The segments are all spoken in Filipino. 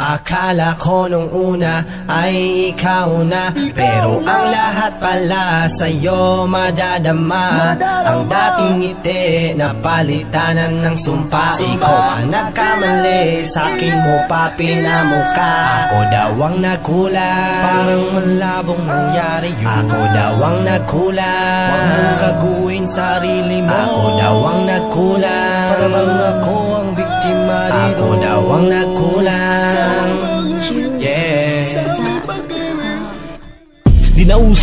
Akala ko nung una ay ikaw na Pero ang lahat pala sa'yo madadama. Ang dating ngiti na palitanan ng sumpa. Ikaw ang nagkamali, sa'kin mo pa pinamuka Ako daw ang nagkulang Parang malabong nangyari yun. Ako daw ang nagkulang Huwag mong gaguhin sarili mo. Ako daw ang nagkulang Parang ako ang biktima rito Ako daw ang nagkulang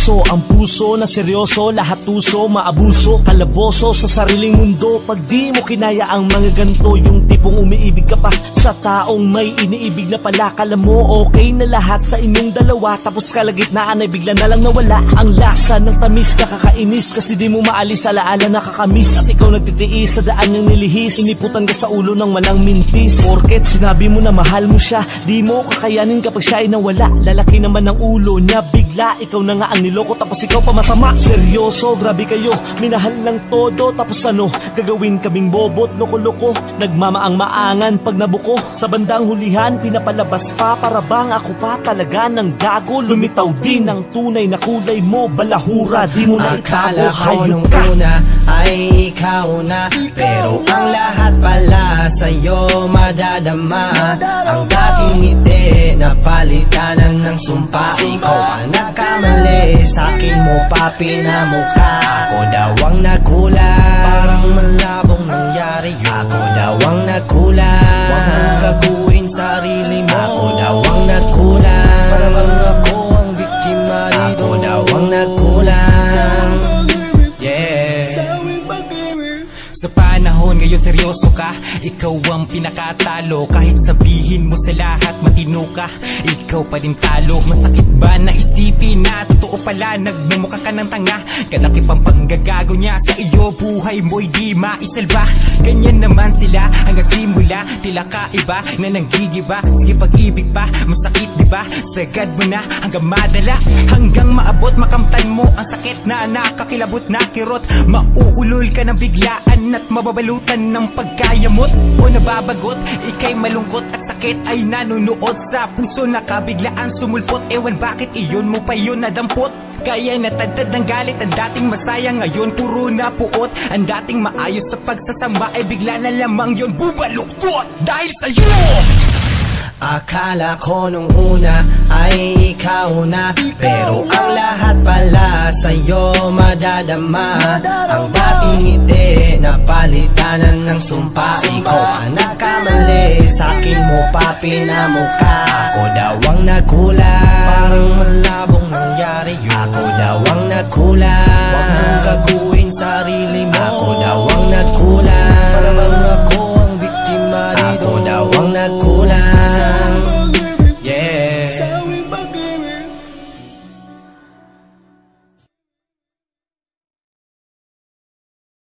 Di na uso ang puso na seryoso Lahat uso, maabuso, kalaboso Sa sariling mundo. Pag di mo kinaya ang mga ganto Yung tipong umiibig ka pa Sa taong may iniibig na pala. Kala mo okay na lahat sa inyong dalawa Tapos kalagitnaan ay bigla na lang nawala. Ang lasa ng tamis nakakainis Kasi di mo maalis alaala nakakamiss. At ikaw nagtitiis sa daan niyang nilihis Iniputan ka sa ulo ng malang mintis. Porket sinabi mo na mahal mo siya Di mo kakayanin kapag siya ay nawala. Lalaki naman ang ulo niya Bigla ikaw na nga ang niloko Tapos ikaw pa masama. Seryoso, grabe kayo. Minahal ng todo Tapos ano, gagawin kaming bobot Loko-loko, nagmamaang maangan Pag nabuko, sa bandang hulihan Pinapalabas pa, para bang ako pa Talaga ng gago. Lumitaw din ang tunay na kulay mo. Balahura, di mo na Akala itago. ko Hayop ka. una ay ikaw na. Pero ang lahat pala sa'yo madadama. Ang dating ngiti na palitanan ng sumpa. Ikaw ang nagkamali, sa'kin mo pa pinamuka Ako daw ang nagkulang Parang malabong nangyari yun. Ako daw ang nagkulang Huwag mong gaguhin sarili mo Sa panahon ngayon seryoso ka? Ikaw ang pinakatalo. Kahit sabihin mo sa lahat matino ka. Ikaw pa din talo. Masakit ba na isipin na Totoo pala? Nagmumukha ka ng tanga. Kalaki pang panggagago niya Sa iyo. Buhay mo'y di maisalba. Ganyan naman sila hanggang simula. Tila kaiba na nanggigiba. Sige pag-ibig pa. Masakit di ba? Sagad mo na hanggang madala. Hanggang maabot makamtan mo Ang sakit na nakakilabot na kirot. Mauulol ka ng biglaan At mababalutan ng pagkayamot. O nababagot Ika'y malungkot at sakit ay nanunuot Sa puso. Nakabiglaan sumulpot. Ewan bakit iyon mo pa yun nadampot? Kaya natagtad ng galit ang dating masaya. Ngayon puro na puot Ang dating maayos sa pagsasama Ay bigla na lamang yun. Bubaluktot Dahil sa'yo! Akala ko nung una ay ikaw na. Pero ang lahat pala sa'yo madadama. Ang bating ngiti na palitanan ng sumpa. Ikaw ang nagkamali sa'kin mo pa pinamukha. Ako daw ang nagkulang Parang malabong nangyari yun. Ako daw ang nagkulang Huwag mong gaguhin sarili mo. Ako daw ang nagkulang